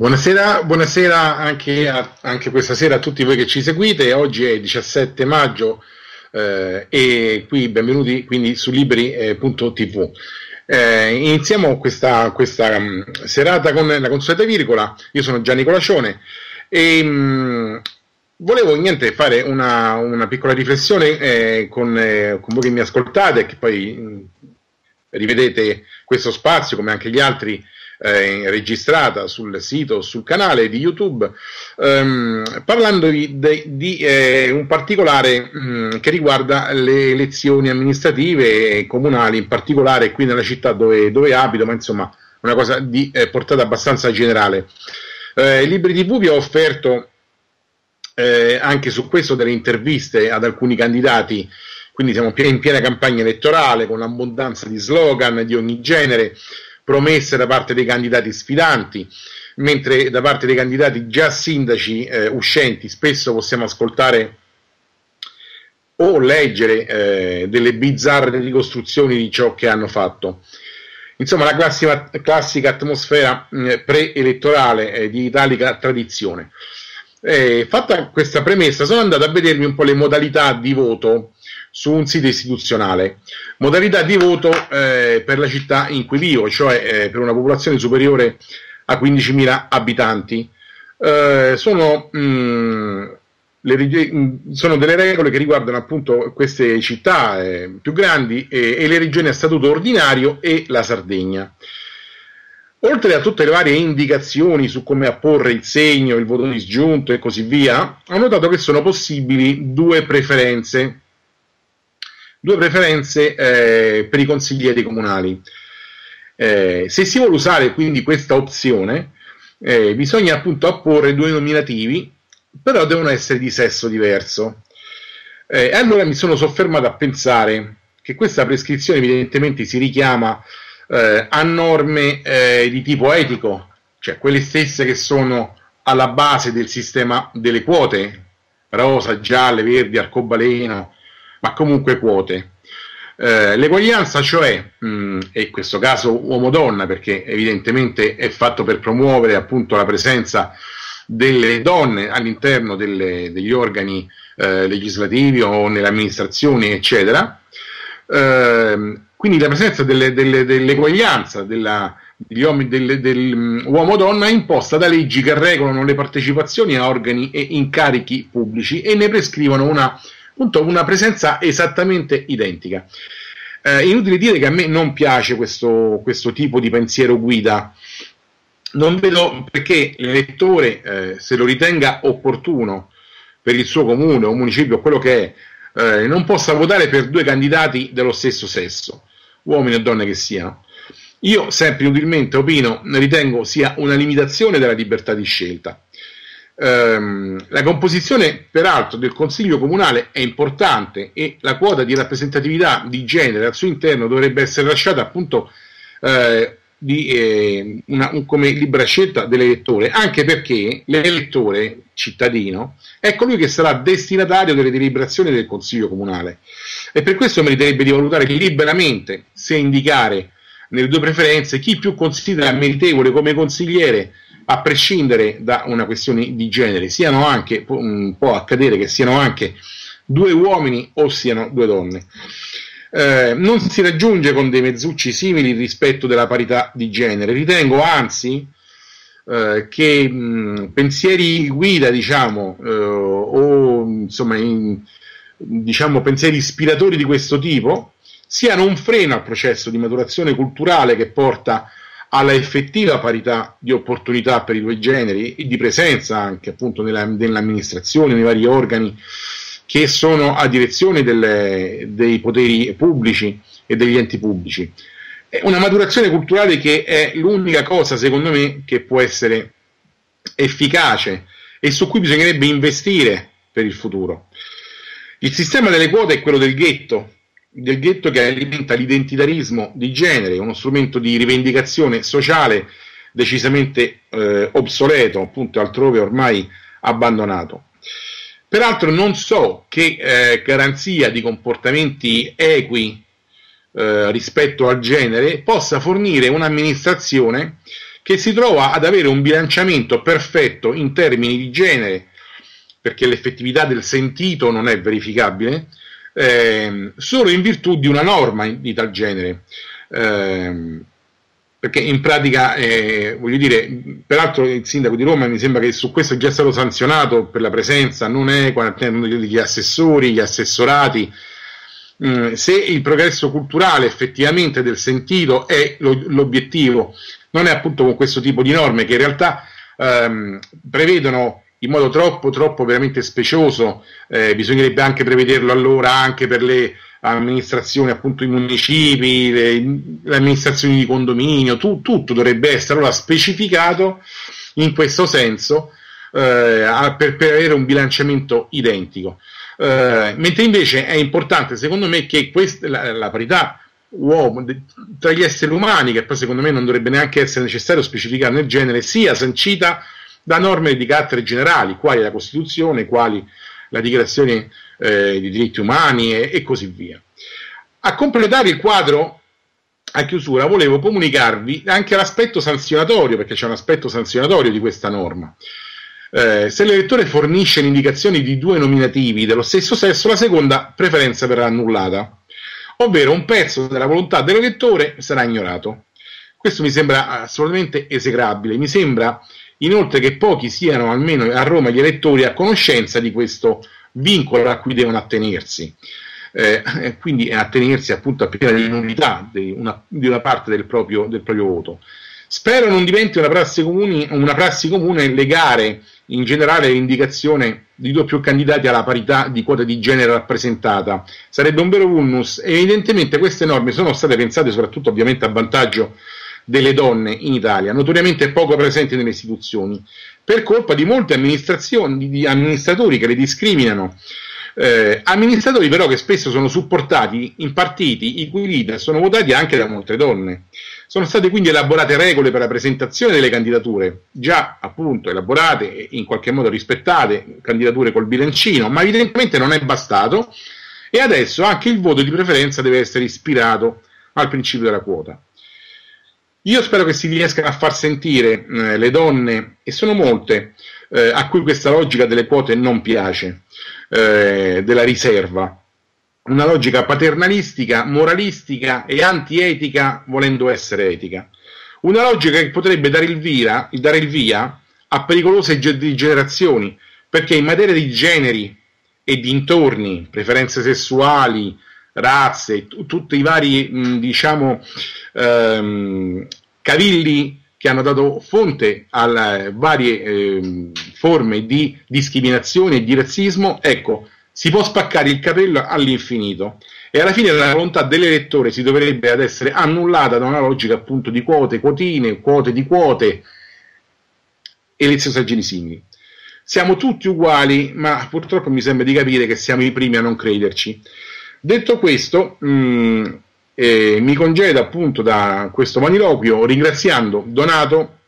Buonasera, buonasera anche, a, anche, questa sera a tutti voi che ci seguite. Oggi è 17 maggio eh, e qui benvenuti quindi su liberi.tv. Eh, iniziamo questa, questa um, serata con la consueta virgola. Io sono Gianni Colacione e um, volevo niente fare una, una piccola riflessione eh, con, eh, con, voi che mi ascoltate e che poi um, rivedete questo spazio come anche gli altri eh, registrata sul sito, sul canale di YouTube, ehm, parlando di, di eh, un particolare mh, mm, che riguarda le elezioni amministrative e comunali, in particolare qui nella città dove, dove abito, ma insomma una cosa di eh, portata abbastanza generale. Eh, Libri TV vi ho offerto eh, anche su questo delle interviste ad alcuni candidati quindi siamo in piena campagna elettorale con l'abbondanza di slogan di ogni genere promesse da parte dei candidati sfidanti, mentre da parte dei candidati già sindaci eh, uscenti spesso possiamo ascoltare o leggere eh, delle bizzarre ricostruzioni di ciò che hanno fatto. Insomma, la classica, classica atmosfera eh, preelettorale eh, di italica tradizione. Eh, fatta questa premessa, sono andato a vedermi un po' le modalità di voto su un sito istituzionale. Modalità di voto eh, per la città in cui vivo, cioè eh, per una popolazione superiore a 15.000 abitanti. Eh, sono, mh, mm, le, sono, delle regole che riguardano appunto queste città eh, più grandi e le regioni a statuto ordinario e la Sardegna. Oltre a tutte le varie indicazioni su come apporre il segno, il voto disgiunto e così via, ho notato che sono possibili due preferenze due preferenze eh, per i consiglieri comunali. Eh, se si vuole usare quindi questa opzione, eh, bisogna appunto apporre due nominativi, però devono essere di sesso diverso. Eh, e allora mi sono soffermato a pensare che questa prescrizione evidentemente si richiama eh, a norme eh, di tipo etico, cioè quelle stesse che sono alla base del sistema delle quote, rosa, gialle, verdi, arcobaleno, ma comunque quote. Eh, l'eguaglianza, cioè, mh, e in questo caso uomo-donna, perché evidentemente è fatto per promuovere appunto la presenza delle donne all'interno delle, degli organi eh, legislativi o nelle amministrazioni, eccetera. Eh, quindi la presenza delle, delle, dell'eguaglianza della, dell'uomo-donna è imposta da leggi che regolano le partecipazioni a organi e incarichi pubblici e ne prescrivono una appunto una presenza esattamente identica. Eh, inutile dire che a me non piace questo, questo tipo di pensiero guida. Non vedo perché l'elettore, eh, se lo ritenga opportuno per il suo comune o municipio o quello che è, eh, non possa votare per due candidati dello stesso sesso, uomini o donne che siano. Io sempre inutilmente opino, ritengo sia una limitazione della libertà di scelta. Ehm, la composizione, peraltro, del Consiglio Comunale è importante e la quota di rappresentatività di genere al suo interno dovrebbe essere lasciata appunto eh, di, eh, una, un, come libera scelta dell'elettore, anche perché l'elettore cittadino è colui che sarà destinatario delle deliberazioni del Consiglio Comunale. E per questo meriterebbe di valutare liberamente se indicare nelle due preferenze chi più considera meritevole come consigliere a prescindere da una questione di genere, siano anche, può accadere che siano anche due uomini o siano due donne. Eh, non si raggiunge con dei mezzucci simili il rispetto della parità di genere. Ritengo anzi eh, che mh, pensieri guida, diciamo, eh, o insomma, in, diciamo, pensieri ispiratori di questo tipo siano un freno al processo di maturazione culturale che porta alla effettiva parità di opportunità per i due generi e di presenza anche appunto nella, nell'amministrazione, nei vari organi che sono a direzione delle, dei poteri pubblici e degli enti pubblici. È una maturazione culturale che è l'unica cosa, secondo me, che può essere efficace e su cui bisognerebbe investire per il futuro. Il sistema delle quote è quello del ghetto, del ghetto che alimenta l'identitarismo di genere, uno strumento di rivendicazione sociale decisamente eh, obsoleto, appunto altrove ormai abbandonato. Peraltro non so che eh, garanzia di comportamenti equi eh, rispetto al genere possa fornire un'amministrazione che si trova ad avere un bilanciamento perfetto in termini di genere, perché l'effettività del sentito non è verificabile, eh, solo in virtù di una norma di tal genere. Eh, perché in pratica, eh, voglio dire, peraltro il sindaco di Roma mi sembra che su questo è già stato sanzionato per la presenza non equa degli assessori, gli assessorati. Mm, se il progresso culturale effettivamente del sentito è lo, l'obiettivo, non è appunto con questo tipo di norme che in realtà ehm, prevedono in modo troppo, troppo veramente specioso, eh, bisognerebbe anche prevederlo allora anche per le amministrazioni, appunto i municipi, le, le amministrazioni di condominio, tu, tutto dovrebbe essere allora specificato in questo senso eh, per, per, avere un bilanciamento identico. Eh, mentre invece è importante, secondo me, che questa, la, la parità uomo tra gli esseri umani, che poi secondo me non dovrebbe neanche essere necessario specificare nel genere, sia sancita da norme di carattere generali, quali la Costituzione, quali la Dichiarazione eh, di diritti umani e, e così via. A completare il quadro a chiusura volevo comunicarvi anche l'aspetto sanzionatorio, perché c'è un aspetto sanzionatorio di questa norma. Eh, se l'elettore fornisce l'indicazione di due nominativi dello stesso sesso, la seconda preferenza verrà annullata, ovvero un pezzo della volontà dell'elettore sarà ignorato. Questo mi sembra assolutamente esecrabile, mi sembra inoltre che pochi siano, almeno a Roma, gli elettori a conoscenza di questo vincolo a cui devono attenersi. Eh, quindi attenersi appunto a pena di nullità di una, di una parte del proprio, del proprio, voto. Spero non diventi una prassi, comuni, una prassi comune legare in generale l'indicazione di due o più candidati alla parità di quota di genere rappresentata. Sarebbe un vero vulnus evidentemente queste norme sono state pensate soprattutto ovviamente a vantaggio delle donne in Italia, notoriamente poco presenti nelle istituzioni, per colpa di molte amministrazioni, di amministratori che le discriminano. Eh, amministratori però che spesso sono supportati in partiti i cui leader sono votati anche da molte donne. Sono state quindi elaborate regole per la presentazione delle candidature, già appunto elaborate e in qualche modo rispettate, candidature col bilancino, ma evidentemente non è bastato e adesso anche il voto di preferenza deve essere ispirato al principio della quota. Io spero che si riescano a far sentire eh, le donne, e sono molte, eh, a cui questa logica delle quote non piace, eh, della riserva. Una logica paternalistica, moralistica e antietica, volendo essere etica. Una logica che potrebbe dare il, via, dare il via a pericolose generazioni, perché in materia di generi e dintorni, preferenze sessuali, razze, t- tutti i vari, mh, diciamo, ehm, cavilli che hanno dato fonte a varie eh, forme di discriminazione e di razzismo, ecco, si può spaccare il capello all'infinito e alla fine la volontà dell'elettore si dovrebbe ad essere annullata da una logica appunto di quote, quotine, quote di quote e le sagini simili. Siamo tutti uguali, ma purtroppo mi sembra di capire che siamo i primi a non crederci. Detto questo, mh, mm, eh, mi congedo appunto da questo maniloquio ringraziando Donato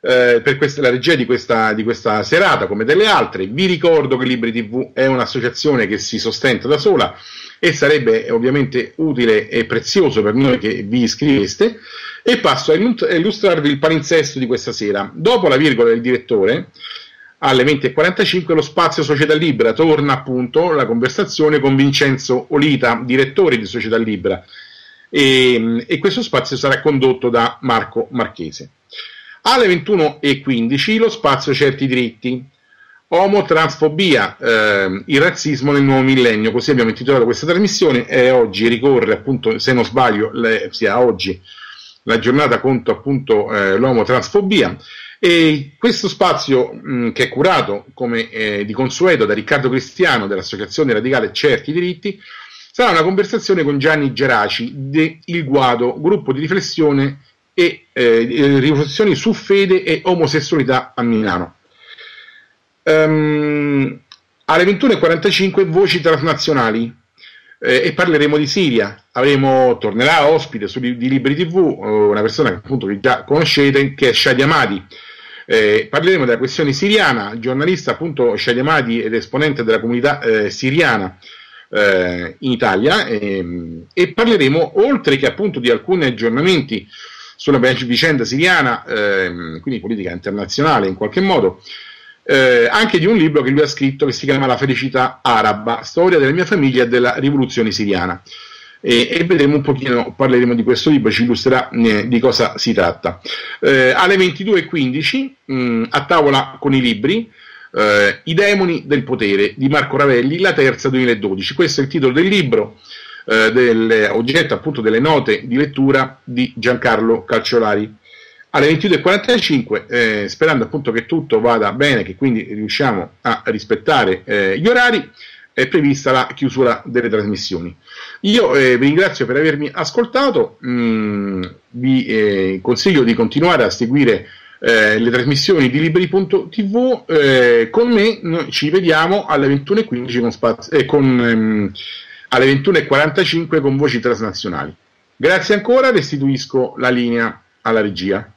eh, per questa, la regia di questa, di questa, serata come delle altre. Vi ricordo che Libri TV è un'associazione che si sostenga da sola e sarebbe ovviamente utile e prezioso per noi che vi iscriveste e passo a illustrarvi il palinsesto di questa sera. Dopo la virgola del direttore alle 20.45 lo spazio Società Libera. Torna appunto la conversazione con Vincenzo Olita, direttore di Società Libera. E, e questo spazio sarà condotto da Marco Marchese. Alle 21.15 lo spazio Certi diritti, omotransfobia, eh, il razzismo nel nuovo millennio, così abbiamo intitolato questa trasmissione e oggi ricorre appunto, se non sbaglio, le, sia oggi la giornata contro appunto eh, l'omotransfobia e questo spazio, mh, che è curato come eh, di consueto da Riccardo Cristiano dell'Associazione Radicale Certi Diritti, sarà una conversazione con Gianni Geraci di Il Guado, gruppo di riflessione e eh, riflessioni su fede e omosessualità a Milano. Um, alle 21.45 voci transnazionali eh, e parleremo di Siria. Avremo, tornerà ospite su, di Libri TV una persona che appunto che già conoscete, che è Shadi Amadi, eh, parleremo della questione siriana, giornalista appunto Shadiamadi ed esponente della comunità eh, siriana eh, in Italia ehm, e parleremo oltre che appunto di alcuni aggiornamenti sulla vicenda siriana, ehm, quindi politica internazionale in qualche modo, eh, anche di un libro che lui ha scritto che si chiama La felicità araba, storia della mia famiglia e della rivoluzione siriana. E, e, vedremo un pochino, parleremo di questo libro, ci illustrerà eh, di cosa si tratta. Eh, alle 22.15 mh, a tavola con i libri eh, I demoni del potere di Marco Ravelli, la terza 2012. Questo è il titolo del libro, eh, del, oggetto appunto delle note di lettura di Giancarlo Calciolari. Alle 22.45, eh, sperando appunto che tutto vada bene, che quindi riusciamo a rispettare eh, gli orari, è prevista la chiusura delle trasmissioni. Io eh, vi ringrazio per avermi ascoltato, mm, vi eh, consiglio di continuare a seguire eh, le trasmissioni di liberi.tv. Eh, con me noi ci vediamo alle 21.15 con, spaz- eh, con ehm, alle 21.45 con voci transnazionali. Grazie ancora, restituisco la linea alla regia.